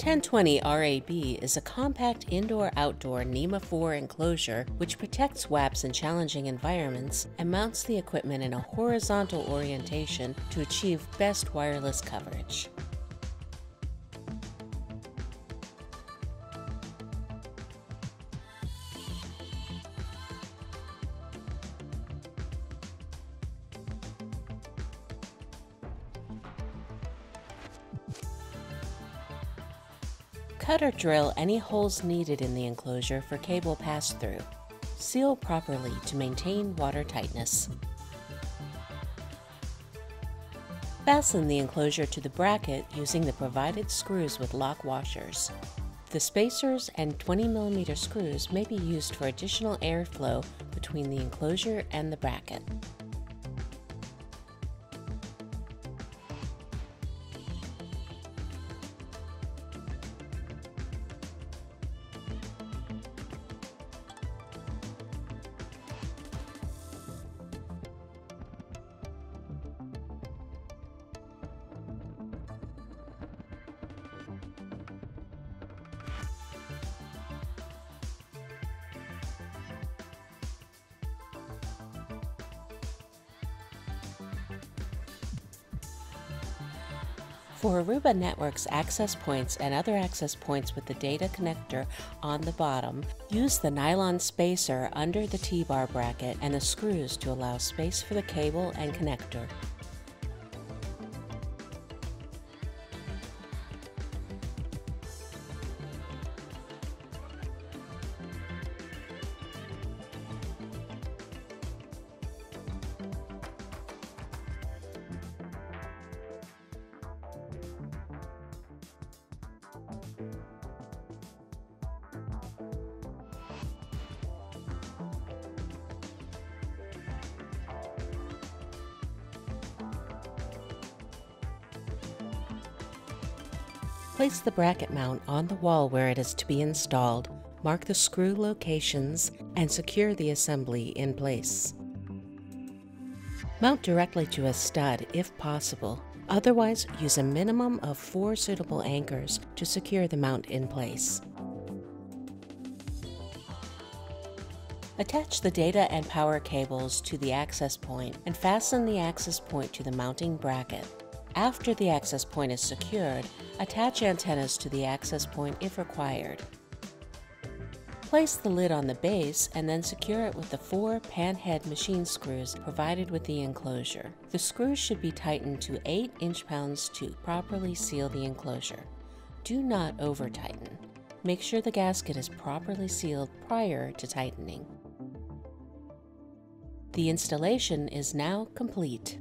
1020 RAB is a compact indoor-outdoor NEMA 4 enclosure which protects WAPs in challenging environments and mounts the equipment in a horizontal orientation to achieve best wireless coverage. Cut or drill any holes needed in the enclosure for cable pass-through. Seal properly to maintain water tightness. Fasten the enclosure to the bracket using the provided screws with lock washers. The spacers and 20mm screws may be used for additional airflow between the enclosure and the bracket. For Aruba Network's access points and other access points with the data connector on the bottom, use the nylon spacer under the T-bar bracket and the screws to allow space for the cable and connector. Place the bracket mount on the wall where it is to be installed, mark the screw locations, and secure the assembly in place. Mount directly to a stud if possible. Otherwise, use a minimum of four suitable anchors to secure the mount in place. Attach the data and power cables to the access point and fasten the access point to the mounting bracket. After the access point is secured, attach antennas to the access point if required. Place the lid on the base and then secure it with the four panhead machine screws provided with the enclosure. The screws should be tightened to 8 inch-pounds to properly seal the enclosure. Do not over-tighten. Make sure the gasket is properly sealed prior to tightening. The installation is now complete.